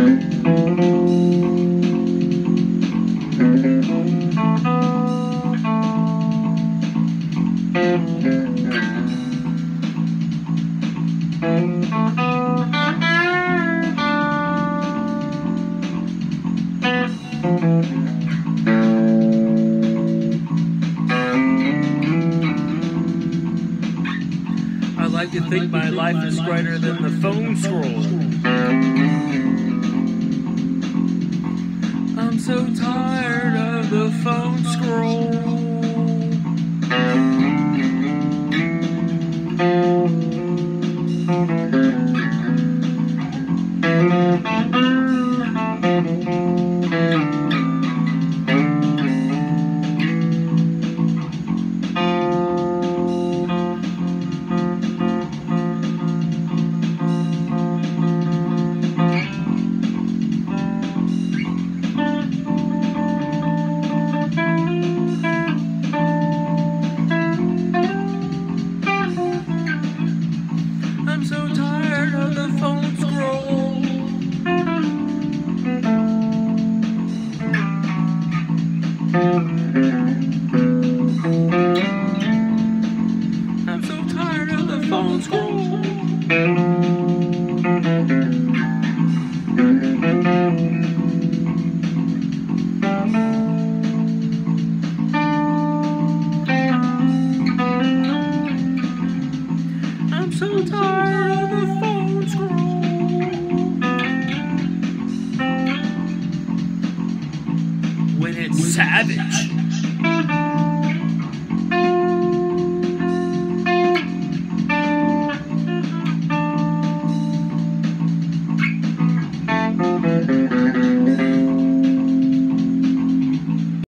I like to think my life is brighter than the phone scroll. Phone scroll. The. I'm so tired of the. When it's savage.